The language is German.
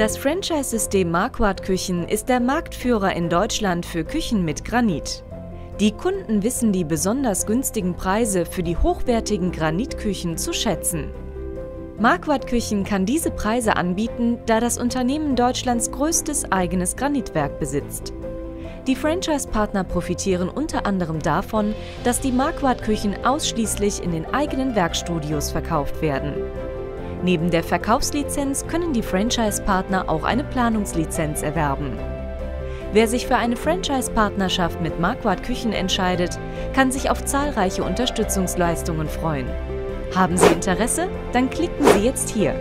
Das Franchise-System Marquardt Küchen ist der Marktführer in Deutschland für Küchen mit Granit. Die Kunden wissen die besonders günstigen Preise für die hochwertigen Granitküchen zu schätzen. Marquardt Küchen kann diese Preise anbieten, da das Unternehmen Deutschlands größtes eigenes Granitwerk besitzt. Die Franchise-Partner profitieren unter anderem davon, dass die Marquardt Küchen ausschließlich in den eigenen Werkstudios verkauft werden. Neben der Verkaufslizenz können die Franchise-Partner auch eine Planungslizenz erwerben. Wer sich für eine Franchise-Partnerschaft mit Marquardt Küchen entscheidet, kann sich auf zahlreiche Unterstützungsleistungen freuen. Haben Sie Interesse? Dann klicken Sie jetzt hier.